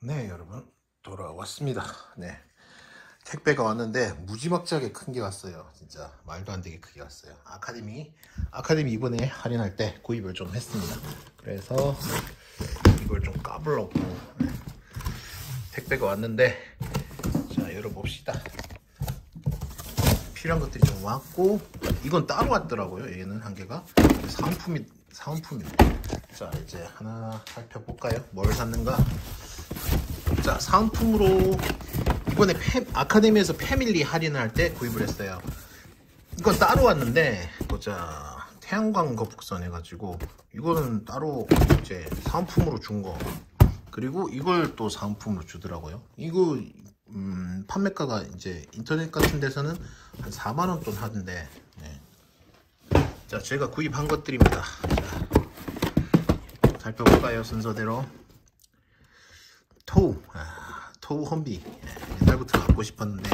네 여러분. 돌아왔습니다. 네. 택배가 왔는데 무지막지하게 큰 게 왔어요. 진짜 말도 안 되게 크게 왔어요. 아카데미 아카데미 이번에 할인할 때 구입을 좀 했습니다. 그래서 이걸 좀 까불려고 네. 택배가 왔는데 자 열어봅시다. 필요한 것들이 좀 왔고 이건 따로 왔더라고요 얘는 한 개가. 사은품이 사은품입니다 자 이제 하나 살펴볼까요? 뭘 샀는가 자 상품으로 이번에 페, 아카데미에서 패밀리 할인할 때 구입을 했어요. 이건 따로 왔는데 보자 태양광 거북선 해가지고 이거는 따로 이제 사은품으로 준 거. 그리고 이걸 또 사은품으로 주더라고요. 이거 음, 판매가가 이제 인터넷 같은 데서는 한 4만원 돈 하던데 네. 자 제가 구입한 것들입니다. 자, 살펴볼까요 순서대로 토우 아, 토우 험비. 예, 옛날부터 갖고 싶었는데.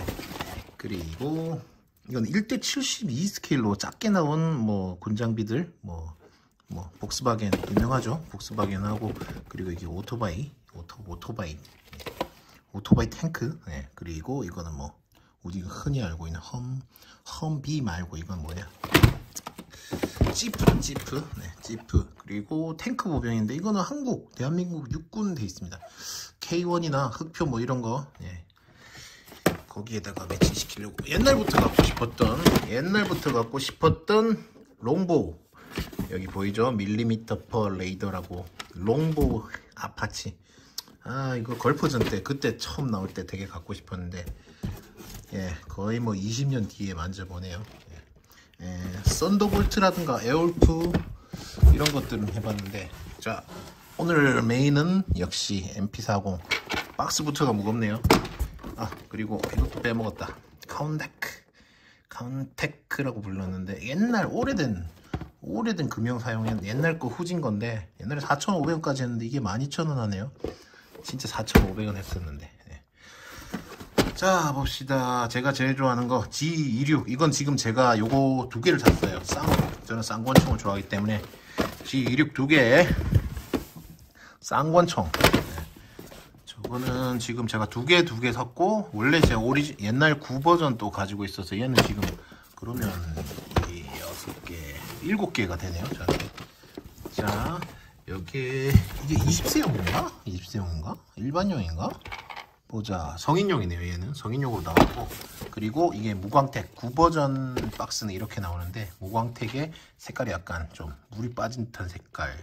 그리고 이건 1대 72 스케일로 작게 나온 뭐 군장비들 뭐, 뭐 폭스바겐 유명하죠? 폭스바겐하고 그리고 이게 오토바이 오토, 오토바이. 오토바이 탱크. 예, 그리고 이거는 뭐 우리가 흔히 알고 있는 험 험비 말고 이건 뭐냐 지프 지프. 네 지프. 그리고 탱크 보병인데 이거는 한국 대한민국 육군 돼 있습니다 K1이나 흑표 뭐 이런 거 예. 거기에다가 매치시키려고 옛날부터 갖고 싶었던 옛날부터 갖고 싶었던 롱보우. 여기 보이죠? 밀리미터 파 레이더라고. 롱보우 아파치. 아 이거 걸프전 때 그때 처음 나올 때 되게 갖고 싶었는데 예 거의 뭐 20년 뒤에 만져보네요. 예, 예 썬더볼트라든가 에어울프 이런 것들은 해봤는데 자 오늘 메인은 역시 MP40 박스부터가 무겁네요. 아 그리고 이것도 빼먹었다. 카운타크 카운타크라고 불렀는데 옛날 오래된 오래된 금형 사용한 옛날 거 후진 건데 옛날에 4,500원까지 했는데 이게 12,000원 하네요. 진짜 4,500원 했었는데. 네. 자 봅시다. 제가 제일 좋아하는 거 G26 이건 지금 제가 요거 두 개를 샀어요. 쌍 저는 쌍권총을 좋아하기 때문에 G26 두개 쌍권총 네. 저거는 지금 제가 두 개 두 개 샀고 원래 제가 오리지 옛날 9버전 또 가지고 있어서 얘는 지금 그러면 이 여섯 개 일곱 개가 되네요 자, 자 여기에 이게 20세용인가? 20세용인가? 일반용인가? 보자 성인용이네요 얘는 성인용으로 나왔고 그리고 이게 무광택 9버전 박스는 이렇게 나오는데 무광택의 색깔이 약간 좀 물이 빠진 듯한 색깔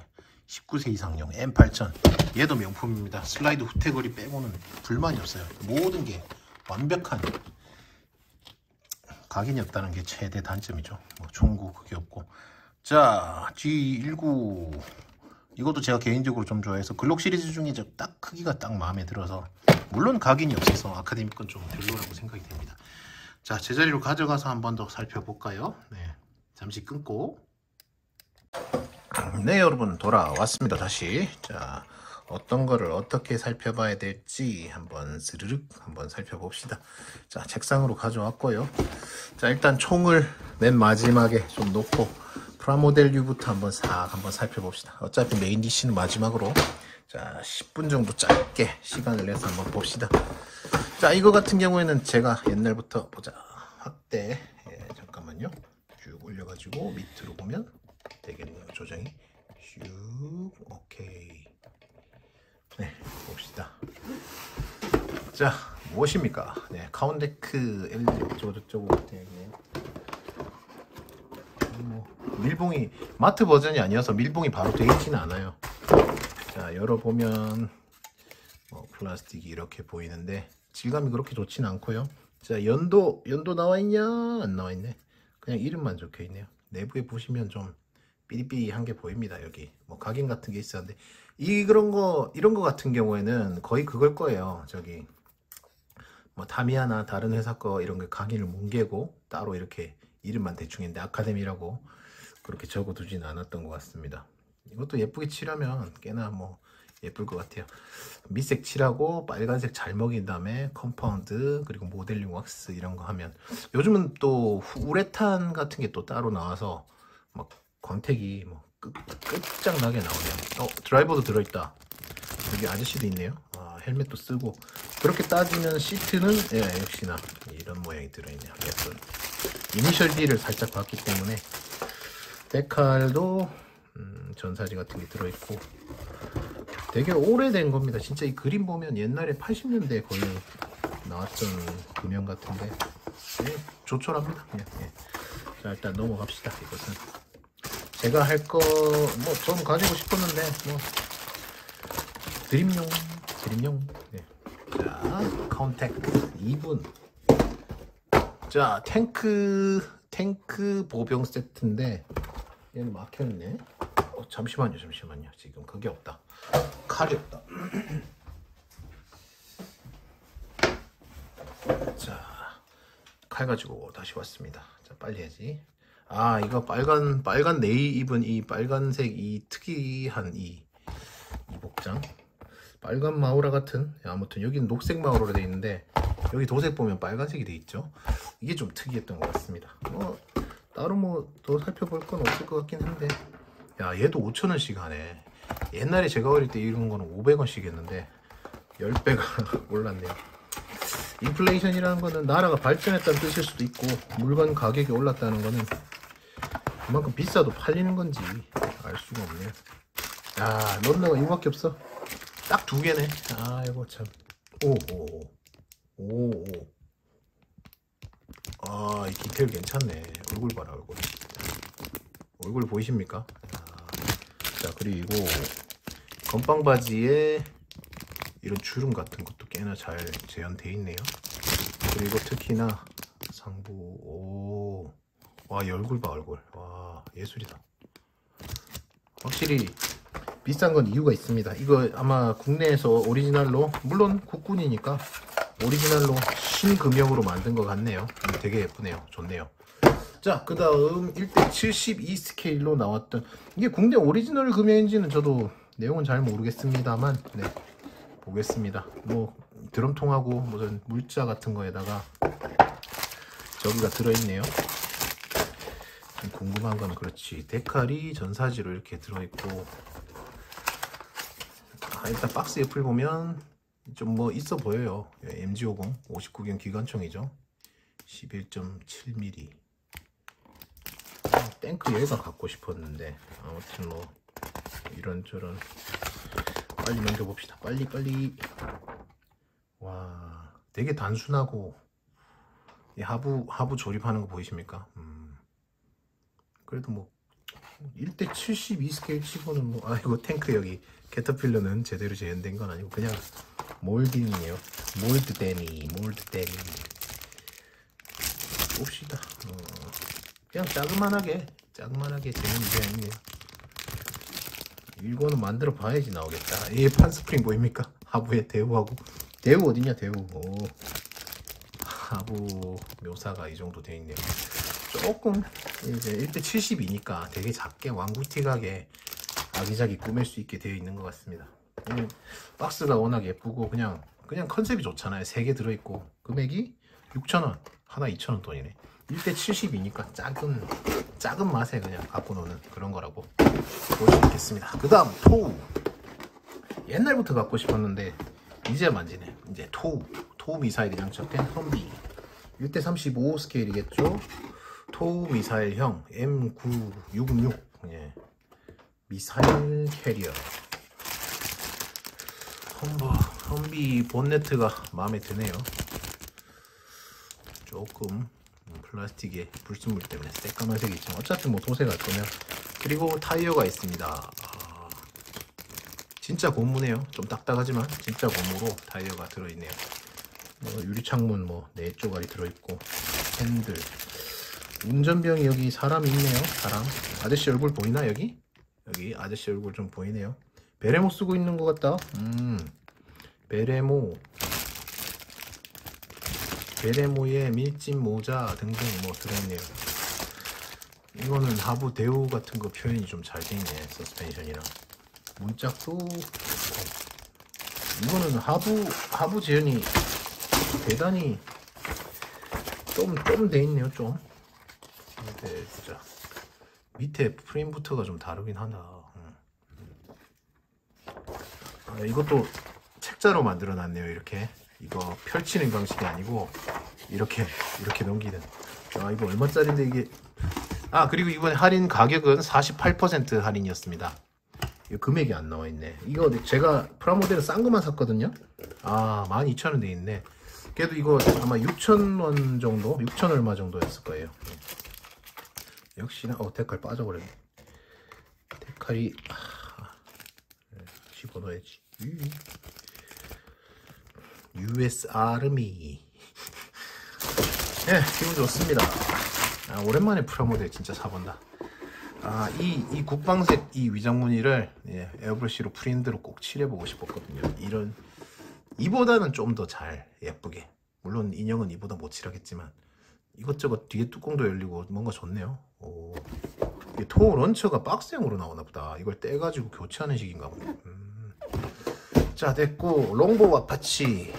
19세 이상용 M8000 얘도 명품입니다. 슬라이드 후퇴거리 빼고는 불만이 없어요. 모든 게 완벽한 각인이 없다는 게 최대 단점이죠. 뭐 총구 그게 없고. 자 G19 이것도 제가 개인적으로 좀 좋아해서 글록 시리즈 중에 딱 크기가 딱 마음에 들어서 물론 각인이 없어서 아카데미 건 좀 별로라고 생각이 됩니다. 자 제자리로 가져가서 한 번 더 살펴볼까요? 네 잠시 끊고 네 여러분 돌아왔습니다. 다시. 자 어떤 거를 어떻게 살펴봐야 될지 한번 스르륵 한번 살펴봅시다. 자 책상으로 가져왔고요. 자 일단 총을 맨 마지막에 좀 놓고 프라모델 류부터 한번 싹 한번 살펴봅시다. 어차피 main dish는 마지막으로. 자 10분 정도 짧게 시간을 내서 한번 봅시다. 자 이거 같은 경우에는 제가 옛날부터 보자. 확대. 예, 잠깐만요. 쭉 올려가지고 밑으로 보면 되겠네요. 조정이. 슉. 오케이. 네 봅시다. 자 무엇입니까? 네 카운타크 L 저저저거 같아요 뭐 밀봉이 마트 버전이 아니어서 밀봉이 바로 되어 있지는 않아요. 자 열어보면 뭐 플라스틱이 이렇게 보이는데 질감이 그렇게 좋지는 않고요. 자 연도 연도 나와 있냐? 안 나와 있네. 그냥 이름만 적혀 있네요. 내부에 보시면 좀 삐리삐리한 게 보입니다 여기. 뭐 각인 같은 게 있었는데 이 그런 거 이런 거 같은 경우에는 거의 그걸 거예요 저기. 뭐 타미야나 다른 회사 거 이런 게 각인을 뭉개고 따로 이렇게 이름만 대충 했는데 아카데미라고 그렇게 적어두진 않았던 것 같습니다. 이것도 예쁘게 칠하면 꽤나 뭐 예쁠 것 같아요. 밑색 칠하고 빨간색 잘 먹인 다음에 컴파운드 그리고 모델링 왁스 이런 거 하면. 요즘은 또 우레탄 같은 게 또 따로 나와서 막 광택이 뭐 끝, 끝장나게 나오네요 어 드라이버도 들어있다 여기 아저씨도 있네요 아 헬멧도 쓰고 그렇게 따지면 시트는 예, 역시나 이런 모양이 들어있네요. 예쁜 이니셜 D를 살짝 봤기 때문에 데칼도 음, 전사지 같은 게 들어있고 되게 오래된 겁니다. 진짜 이 그림 보면 옛날에 80년대 거의 나왔던 금형 같은데 예, 조촐합니다. 그냥, 예. 자 일단 넘어갑시다. 이것은 제가 할 거 뭐 좀 가지고 싶었는데 뭐. 드림용 드림용. 네. 자 카운텍 2분. 자 탱크 탱크 보병 세트인데 얘는 막혀있네. 어, 잠시만요 잠시만요. 지금 그게 없다. 칼이 없다. 자 칼 가지고 다시 왔습니다. 자 빨리 해야지 아 이거 빨간 빨간 네이 입은 이 빨간색 이 특이한 이, 이 복장. 빨간 마우라 같은 아무튼 여기는 녹색 마우라로 되어 있는데 여기 도색 보면 빨간색이 되어 있죠? 이게 좀 특이했던 것 같습니다. 뭐 따로 뭐 더 살펴볼 건 없을 것 같긴 한데. 야 얘도 5천원씩 하네. 옛날에 제가 어릴 때 이런 거는 500원씩 했는데 10배가 올랐네요. 인플레이션이라는 거는 나라가 발전했다는 뜻일 수도 있고 물건 가격이 올랐다는 거는 그만큼 비싸도 팔리는 건지 알 수가 없네요 야 런너가 이거밖에 없어 딱 두 개네 아이고 참 오오오 오오 아, 이 디테일 괜찮네. 얼굴 봐라, 얼굴. 얼굴 보이십니까? 아, 자, 그리고 건빵 바지에 이런 주름 같은 것도 꽤나 잘 재현돼 있네요. 그리고 특히나 상부, 오, 와, 이 얼굴 봐, 얼굴. 와, 예술이다. 확실히 비싼 건 이유가 있습니다. 이거 아마 국내에서 오리지널로, 물론 국군이니까 오리지널로 신금형으로 만든 것 같네요. 음, 되게 예쁘네요. 좋네요. 자, 그 다음 1대 72 스케일로 나왔던 이게 국내 오리지널 금형인지는 저도 내용은 잘 모르겠습니다만 네, 보겠습니다. 뭐 드럼통하고 무슨 물자 같은 거에다가 저기가 들어있네요. 궁금한 건 그렇지. 데칼이 전사지로 이렇게 들어있고 아, 일단 박스 옆을 보면 좀 뭐 있어 보여요. MG50 59경 기관총이죠. 11.7mm. 탱크 얘가 갖고 싶었는데 아무튼 뭐 이런저런 빨리 넘겨봅시다. 빨리 빨리. 와, 되게 단순하고 이 하부 하부 조립하는 거 보이십니까? 음, 그래도 뭐 1대 72 스케일 치고는 뭐 아이고 탱크 여기 캐터필러는 제대로 재현된 건 아니고 그냥 몰딩이에요. 몰드 데미, 몰드 데미. 봅시다. 어, 그냥 자그만하게, 자그만하게 재현되어 있네요. 이거는 만들어 봐야지 나오겠다. 얘 판스프링 보입니까? 하부에 데후하고. 데후 어디냐, 데후. 오. 하부 묘사가 이 정도 되어 있네요. 조금 이제 1대 72니까 되게 작게 왕구티하게 아기자기 꾸밀 수 있게 되어 있는 것 같습니다. 박스가 워낙 예쁘고 그냥 그냥 컨셉이 좋잖아요. 3개 들어있고 금액이 6,000원 하나 2,000원 돈이네. 1대 70이니까 작은 작은 맛에 그냥 갖고 노는 그런 거라고 볼 수 있겠습니다. 그 다음 토우 옛날부터 갖고 싶었는데 이제 만지네. 이제 토우 토우 미사일이 장착된 험비 1대 35 스케일이겠죠. 토우 미사일형 M966 예. 미사일 캐리어. 험버, 험비 본네트가 마음에 드네요. 조금 플라스틱에 불순물 때문에 새까만색이 있지만 어차피 뭐 도색 할 거면 그리고 타이어가 있습니다. 아, 진짜 고무네요. 좀 딱딱하지만 진짜 고무로 타이어가 들어있네요. 뭐 유리창문 뭐네 조각이 들어있고 핸들 운전병이 여기 사람 있네요. 사람. 아저씨 얼굴 보이나 여기? 여기 아저씨 얼굴 좀 보이네요. 베레모 쓰고 있는 것 같다. 음. 베레모. 베레모의 밀짚 모자 등등 뭐 들어있네요 이거는 하부 대우 같은 거 표현이 좀 잘 돼 있네 서스펜션이랑. 문짝도 이거는 하부 하부 재현이 대단히 좀좀 돼 있네요 좀 근데 진짜 밑에 프레임부터가 좀 다르긴 하다. 아, 이것도 탁자로 만들어 놨네요 이렇게. 이거 펼치는 방식이 아니고 이렇게 이렇게 넘기는. 아 이거 얼마짜린데 이게? 아 그리고 이번에 할인 가격은 48% 할인이었습니다. 금액이 안 나와 있네. 이거 제가 프라모델은 싼 거만 샀거든요? 아 12,000원 돼 있네. 그래도 이거 아마 6,000원 정도? 6,000 얼마 정도였을 거예요 역시나 어 데칼 빠져버렸네. 데칼이 아, 네, 집어넣어야지. US 아르미. 네 기분 좋습니다. 아, 오랜만에 프라모델 진짜 사본다. 아, 이, 이 국방색 이 위장 무늬를 예, 에어브러쉬로 프린트로 꼭 칠해보고 싶었거든요. 이런 이보다는 좀 더 잘 예쁘게. 물론 인형은 이보다 못 칠하겠지만 이것저것 뒤에 뚜껑도 열리고 뭔가 좋네요. 오. 토 런처가 박스형으로 나오나 보다. 이걸 떼가지고 교체하는 식인가 보네. 음. 자 됐고 롱보 아파치.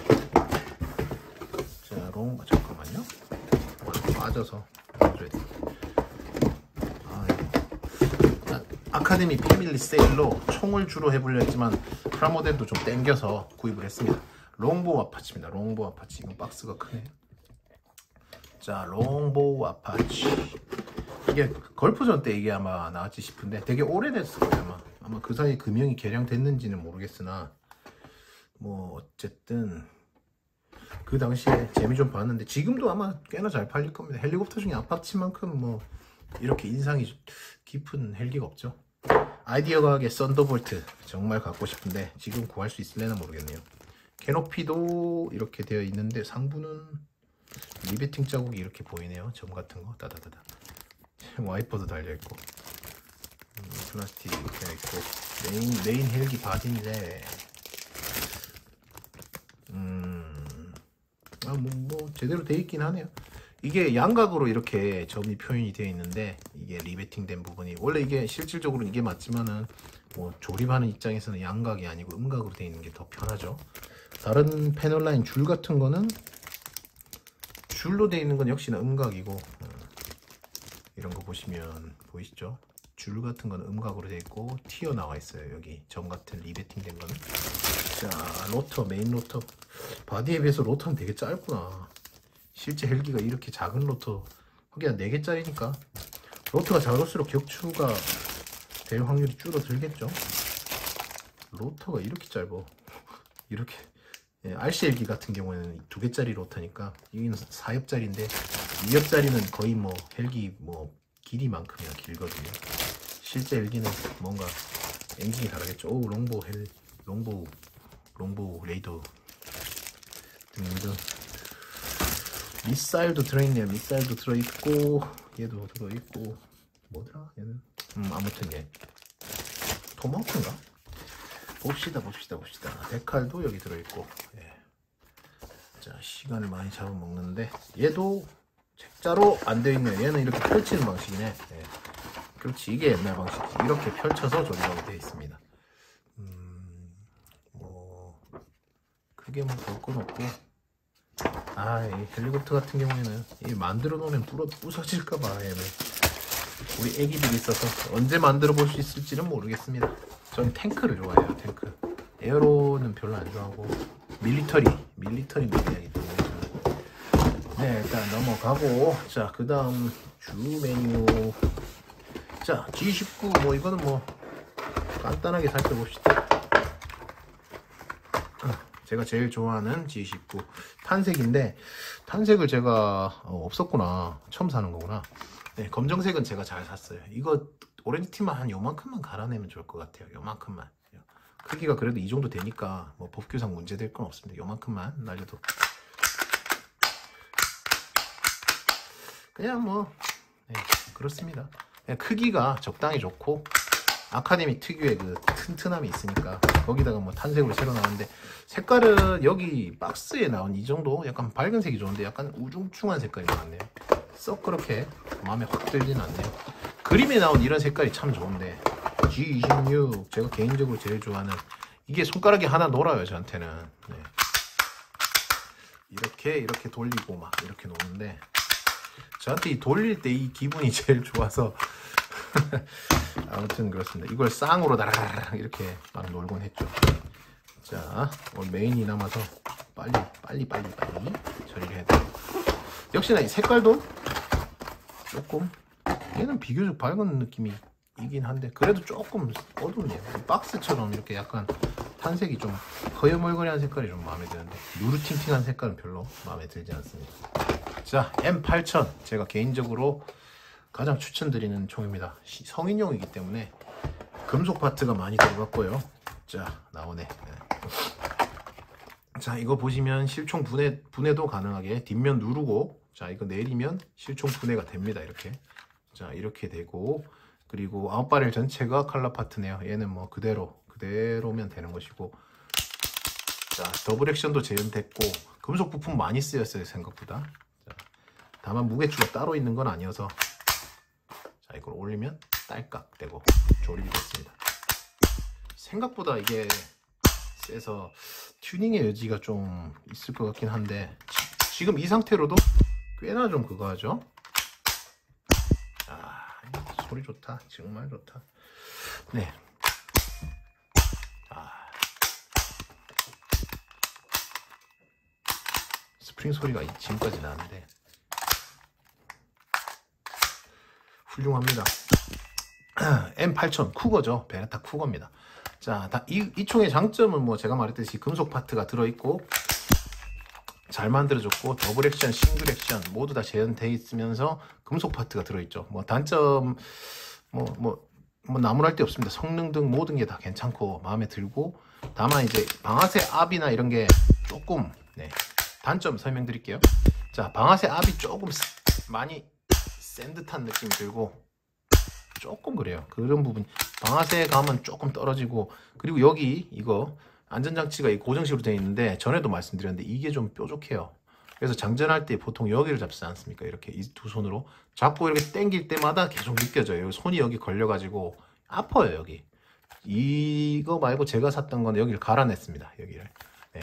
자 롱, 잠깐만요. 빠져서 아. 아카데미 패밀리 세일로 총을 주로 해보려 했지만 프라모델도 좀 땡겨서 구입을 했습니다. 롱보 아파치입니다. 롱보 아파치. 이건 박스가 크네 자 롱보 아파치. 이게 걸프전 때 이게 아마 나왔지 싶은데 되게 오래됐을 거예요 아마. 아마 그 사이 금형이 개량됐는지는 모르겠으나 뭐 어쨌든 그 당시에 재미 좀 봤는데 지금도 아마 꽤나 잘 팔릴 겁니다. 헬리콥터 중에 아파치만큼 뭐 이렇게 인상이 깊은 헬기가 없죠. 아이디어 과학의 썬더볼트 정말 갖고 싶은데 지금 구할 수 있을래나 모르겠네요. 캐노피도 이렇게 되어 있는데 상부는 riveting 자국이 이렇게 보이네요. 점 같은 거. 따다다다. 와이퍼도 달려있고. 음, 플라스틱 되어있고. main, main 헬기 body인데 음, 아, 뭐, 뭐 제대로 돼 있긴 하네요. 이게 양각으로 이렇게 점이 표현이 되어 있는데 이게 riveting 된 부분이 원래 이게 실질적으로 이게 맞지만은 뭐 조립하는 입장에서는 양각이 아니고 음각으로 되어 있는 게 더 편하죠. 다른 패널 라인 줄 같은 거는 줄로 되어 있는 건 역시나 음각이고 어, 이런 거 보시면 보이시죠? 줄 같은 건 음각으로 되어 있고 튀어나와 있어요 여기. 점 같은 riveting 된 거는. 자 로터 메인 로터. body에 비해서 로터는 되게 짧구나. 실제 헬기가 이렇게 작은 로터 하기야 4개짜리니까. 로터가 작을수록 격추가 될 확률이 줄어들겠죠? 로터가 이렇게 짧아 이렇게 예, RC 헬기 같은 경우에는 두 개짜리 로터니까 여기는 4엽짜리인데 2엽짜리는 거의 뭐 헬기 뭐 길이만큼이나 길거든요. 실제 헬기는 뭔가 엔진이 다르겠죠. 오 롱보 헬 롱보 롱보 레이더 등등. 미사일도 들어있네요. 미사일도 들어있고 얘도 들어있고. 뭐더라 얘는? 음 아무튼 얘 토마호크인가 봅시다 봅시다 봅시다. 데칼도 여기 들어있고. 예. 자 시간을 많이 잡아먹는데 얘도 책자로 안 되어 있네 얘는 이렇게 펼치는 방식이네. 예. 그렇지 이게 옛날 방식이지. 이렇게 펼쳐서 조립하게 되어 있습니다. 음, 뭐 크게 뭐 볼 건 없고. 아, 이 헬리콥터 같은 경우에는 이 만들어 놓으면 부러, 부서질까봐 얘는 우리 애기들이 있어서 언제 만들어 볼 수 있을지는 모르겠습니다. 전 탱크를 좋아해요, 탱크. 에어로는 별로 안 좋아하고. 밀리터리, 밀리터리 매니아이기 때문에. 네, 일단 넘어가고. 자, 그 다음 주 메뉴. 자, G19 뭐 이거는 뭐 간단하게 살펴봅시다. 제가 제일 좋아하는 G19. 탄색인데 탄색을 제가 어, 없었구나. 처음 사는 거구나. 네, 검정색은 제가 잘 샀어요. 이거 오렌지 티만 한 요만큼만 갈아내면 좋을 것 같아요. 요만큼만. 크기가 그래도 이 정도 되니까 뭐 법규상 문제될 건 없습니다. 요만큼만 날려도. 그냥 뭐 네, 그렇습니다. 그냥 크기가 적당히 좋고 아카데미 특유의 그 튼튼함이 있으니까 거기다가 뭐 탄색으로 새로 나왔는데 색깔은 여기 박스에 나온 이 정도? 약간 밝은 색이 좋은데 약간 우중충한 색깔이 나왔네요. 썩 그렇게 마음에 확 들진 않네요 그림에 나온 이런 색깔이 참 좋은데 G26 제가 개인적으로 제일 좋아하는 이게 손가락이 하나 놀아요 저한테는 네. 이렇게 이렇게 돌리고 막 이렇게 노는데 저한테 이 돌릴 때 이 기분이 제일 좋아서 아무튼 그렇습니다. 이걸 쌍으로 다라락 이렇게 막 놀곤 했죠. 자 오늘 메인이 남아서 빨리 빨리 빨리 빨리 처리를 해야 돼 역시나 이 색깔도 조금 얘는 비교적 밝은 느낌이 이긴 한데 그래도 조금 어둡네요. 박스처럼 이렇게 약간 탄색이 좀 허여멀거리한 색깔이 좀 마음에 드는데 누르팅팅한 색깔은 별로 마음에 들지 않습니다. 자 M8000 제가 개인적으로 가장 추천드리는 총입니다. 시- 성인용이기 때문에 금속 파트가 많이 들어갔고요. 자 나오네. 네. 자 이거 보시면 실총 분해, 분해도 가능하게 뒷면 누르고 자 이거 내리면 실총 분해가 됩니다 이렇게 자 이렇게 되고 그리고 아웃바렐 전체가 칼라 파트네요. 얘는 뭐 그대로 그대로면 되는 것이고. 자 더블 액션도 재현됐고 금속 부품 많이 쓰였어요 생각보다. 자, 다만 무게추가 따로 있는 건 아니어서. 자 이걸 올리면 딸깍 되고 조립이 됐습니다. 생각보다 이게 세서 튜닝의 여지가 좀 있을 것 같긴 한데 지- 지금 이 상태로도 꽤나 좀 그거 하죠? 아 소리 좋다. 정말 좋다. 네. 아. 스프링 소리가 이- 지금까지 나는데 훌륭합니다. M8000 쿠거죠. 베레타 쿠거입니다. 자, 다, 이, 이 총의 장점은 뭐 제가 말했듯이 금속 파트가 들어있고 잘 만들어졌고 double action, single action 모두 다 재현돼 있으면서 금속 파트가 들어있죠. 뭐 단점 뭐 뭐 뭐 나무랄 데 없습니다. 성능 등 모든 게 다 괜찮고 마음에 들고 다만 이제 방아쇠 압이나 이런 게 조금 네, 단점 설명드릴게요. 자, 방아쇠 압이 조금 세- 많이 센 듯한 느낌이 들고 조금 그래요. 그런 부분 방아쇠 감은 조금 떨어지고 그리고 여기 이거 안전장치가 이 고정식으로 되어 있는데 전에도 말씀드렸는데 이게 좀 뾰족해요. 그래서 장전할 때 보통 여기를 잡지 않습니까? 이렇게 이 두 손으로 잡고 이렇게 당길 때마다 계속 느껴져요. 손이 여기 걸려가지고 아파요 여기. 이거 말고 제가 샀던 건 여기를 갈아냈습니다. 여기를. 네.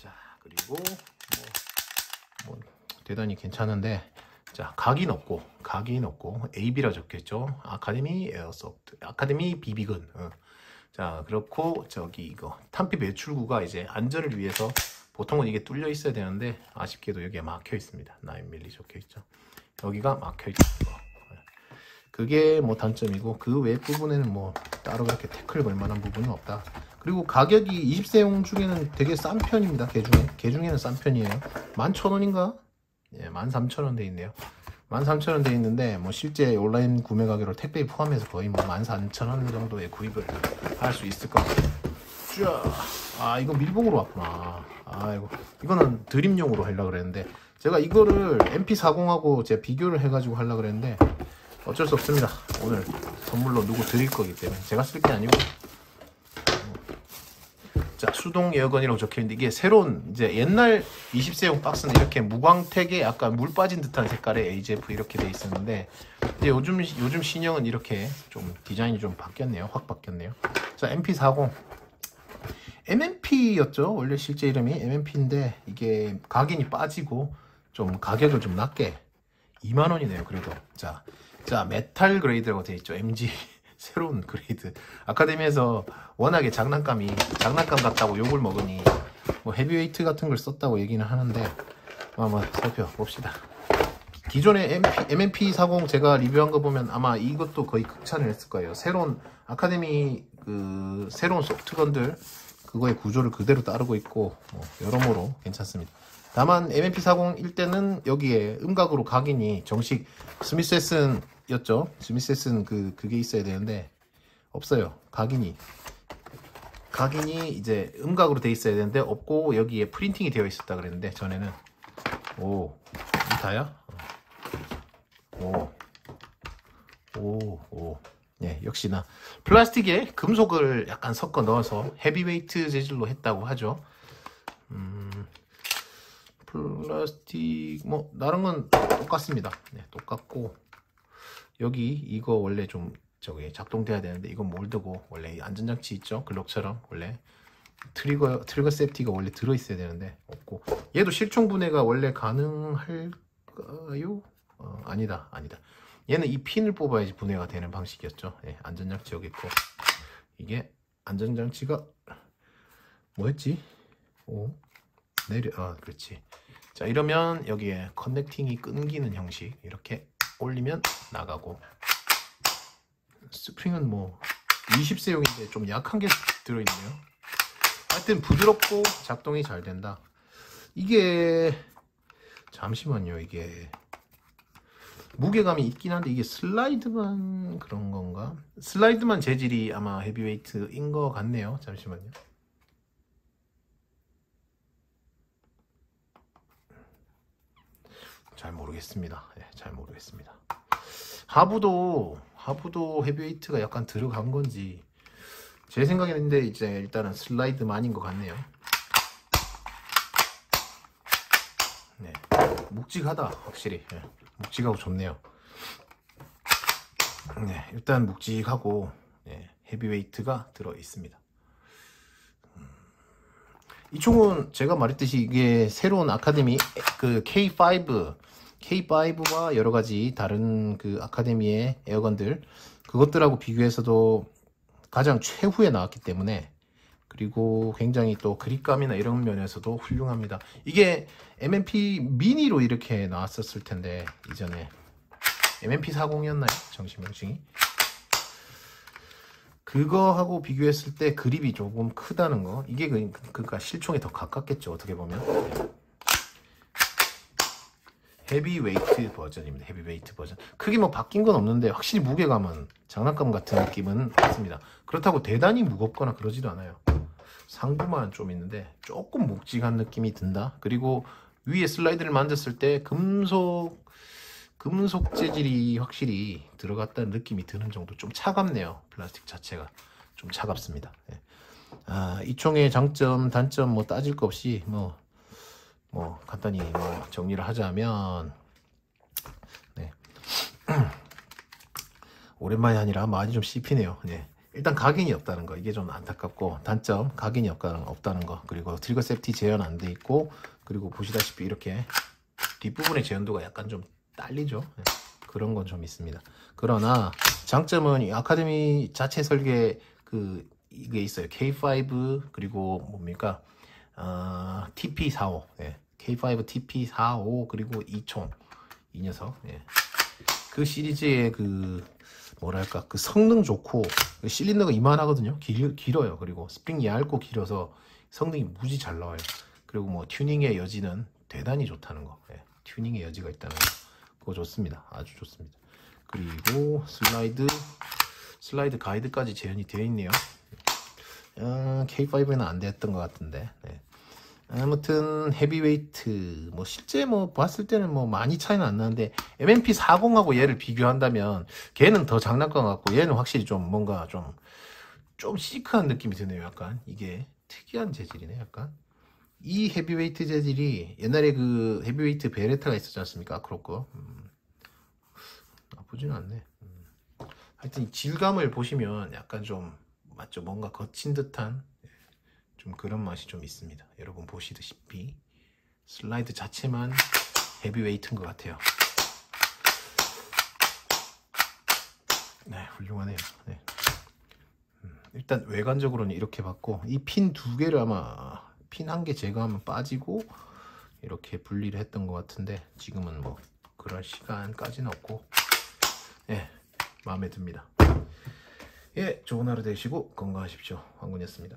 자 그리고 뭐, 뭐 대단히 괜찮은데 자 각인 없고 각인 없고 AB라 적혀있죠 아카데미 에어소프트 아카데미 비비근 어. 자 그렇고 저기 이거 탄피 매출구가 이제 안전을 위해서 보통은 이게 뚫려 있어야 되는데 아쉽게도 여기에 막혀 있습니다. 9mm 적혀 있죠? 여기가 막혀 있죠. 그게 뭐 단점이고 그 외 부분에는 뭐 따로 그렇게 태클 걸 만한 부분은 없다. 그리고 가격이 20세용 중에는 되게 싼 편입니다. 개 중에. 개 중에는 싼 편이에요. 11,000원인가? 예, 13,000원 돼 있네요. 13,000원 돼 있는데 뭐 실제 온라인 구매 가격으로 택배 포함해서 거의 뭐 14,000원 정도에 구입을 할 수 있을 것 같아요. 자, 아 이거 밀봉으로 왔구나. 아이고 이거는 드림용으로 하려고 그랬는데 제가 이거를 MP40하고 제가 비교를 해가지고 하려고 그랬는데 어쩔 수 없습니다. 오늘 선물로 누구 드릴 거기 때문에 제가 쓸 게 아니고 자, 수동 에어건이라고 적혀 있는데 이게 새로운 이제 옛날 20세용 박스는 이렇게 무광택에 약간 물 빠진 듯한 색깔의 AGF 이렇게 돼 있었는데 이제 요즘 요즘 신형은 이렇게 좀 디자인이 좀 바뀌었네요. 확 바뀌었네요. 자, MP40 MMP였죠. 원래 실제 이름이 MMP인데 이게 각인이 빠지고 좀 가격을 좀 낮게 2만 원이네요. 그래도 자, 자 metal grade라고 돼 있죠. MG 새로운 grade. 아카데미에서 워낙에 장난감이 장난감 같다고 욕을 먹으니 뭐 heavyweight 같은 걸 썼다고 얘기는 하는데 한번 살펴봅시다. 기존의 MP, MMP40 제가 리뷰한 거 보면 아마 이것도 거의 극찬을 했을 거예요. 새로운 아카데미 그 새로운 soft gun들 그거의 구조를 그대로 따르고 있고 뭐 여러모로 괜찮습니다. 다만 MMP40일 때는 여기에 음각으로 각인이 정식 스미스 웨슨 스미스 웨슨 그 그게 있어야 되는데 없어요. 각인이 각인이 이제 음각으로 돼 있어야 되는데 없고 여기에 printing이 되어 있었다 그랬는데 전에는 오이 다야? 오 오, 오. 네, 역시나 플라스틱에 금속을 약간 섞어 넣어서 heavyweight 재질로 했다고 하죠. 음, 플라스틱 뭐 다른 건 똑같습니다. 네, 똑같고 여기 이거 원래 좀 저기 작동돼야 되는데 이건 mold고 원래 이 안전장치 있죠? 글록처럼 원래 trigger trigger safety가 원래 들어 있어야 되는데 없고. 얘도 실총 분해가 원래 가능할까요? 어, 아니다 아니다. 얘는 이 핀을 뽑아야지 분해가 되는 방식이었죠. 예, 안전장치 여기 있고. 이게 안전장치가 뭐였지? 오 내려 아 그렇지. 자 이러면 여기에 커넥팅이 끊기는 형식 이렇게 올리면 나가고. 스프링은 뭐 20세용인데 좀 약한 게 들어있네요. 하여튼 부드럽고 작동이 잘 된다. 이게 잠시만요. 이게 무게감이 있긴 한데 이게 슬라이드만 그런 건가? 슬라이드만 재질이 아마 헤비웨이트인 것 같네요. 잠시만요 잘 모르겠습니다. 네, 잘 모르겠습니다. 하부도 하부도 헤비웨이트가 약간 들어간 건지 제 생각인데 이제 일단은 슬라이드만인 것 같네요. 네, 묵직하다 확실히. 네, 묵직하고 좋네요. 네, 일단 묵직하고 네, 헤비웨이트가 들어 있습니다. 음, 이 총은 제가 말했듯이 이게 새로운 아카데미 그 K5 K5와 여러 가지 다른 그 아카데미의 에어건들 그것들하고 비교해서도 가장 최후에 나왔기 때문에 그리고 굉장히 또 그립감이나 이런 면에서도 훌륭합니다. 이게 MMP 미니로 이렇게 나왔었을 텐데 이전에 MMP 40이었나요? 정식 명칭이 그거하고 비교했을 때 그립이 조금 크다는 거 이게 그, 그러니까 실총에 더 가깝겠죠 어떻게 보면 헤비웨이트 버전입니다. 헤비웨이트 버전. 크게 뭐 바뀐 건 없는데 확실히 무게감은 장난감 같은 느낌은 없습니다. 그렇다고 대단히 무겁거나 그러지도 않아요. 상부만 좀 있는데 조금 묵직한 느낌이 든다. 그리고 위에 슬라이드를 만졌을 때 금속 금속 재질이 확실히 들어갔다는 느낌이 드는 정도 좀 차갑네요. 플라스틱 자체가 좀 차갑습니다. 네. 아, 이 총의 장점, 단점 뭐 따질 거 없이 뭐뭐 간단히 뭐 정리를 하자면 네. 오랜만이 아니라 많이 좀 씹히네요. 네. 일단 각인이 없다는 거 이게 좀 안타깝고 단점 각인이 없다는 거 그리고 trigger safety 재현 안 돼 있고 그리고 보시다시피 이렇게 뒷부분의 재현도가 약간 좀 딸리죠. 네. 그런 건 좀 있습니다. 그러나 장점은 이 아카데미 자체 설계 그 이게 있어요. K5 그리고 뭡니까? 어, TP45 예. K5 TP45 그리고 이총 이 녀석. 예. 그 시리즈의 그 뭐랄까? 그 성능 좋고 그 실린더가 이만하거든요. 길, 길어요. 그리고 스프링이 얇고 길어서 성능이 무지 잘 나와요. 그리고 뭐 튜닝의 여지는 대단히 좋다는 거. 예. 튜닝의 여지가 있다는 거 그거 좋습니다. 아주 좋습니다. 그리고 슬라이드 슬라이드 가이드까지 재현이 되어 있네요. 어, K5에는 안 됐던 것 같은데 네. 아무튼 heavyweight 뭐 실제 뭐 봤을 때는 뭐 많이 차이는 안 나는데 MMP 40하고 얘를 비교한다면 걔는 더 장난감 같고 얘는 확실히 좀 뭔가 좀좀 시크한 느낌이 드네요 약간. 이게 특이한 재질이네 약간 이 heavyweight 재질이 옛날에 그 heavyweight 베레타가 있었지 않습니까? 아 쿠거. 음, 나쁘지는 않네. 음. 하여튼 질감을 보시면 약간 좀 맞죠? 뭔가 거친 듯한 좀 그런 맛이 좀 있습니다. 여러분 보시듯이 슬라이드 자체만 heavyweight인 것 같아요. 네 훌륭하네요. 네. 음, 일단 외관적으로는 이렇게 봤고 이 핀 두 개를 아마 핀한개 제거하면 빠지고 이렇게 분리를 했던 것 같은데 지금은 뭐 그럴 시간까지는 없고 예 마음에 듭니다. 예 좋은 하루 되시고 건강하십시오. 황군이었습니다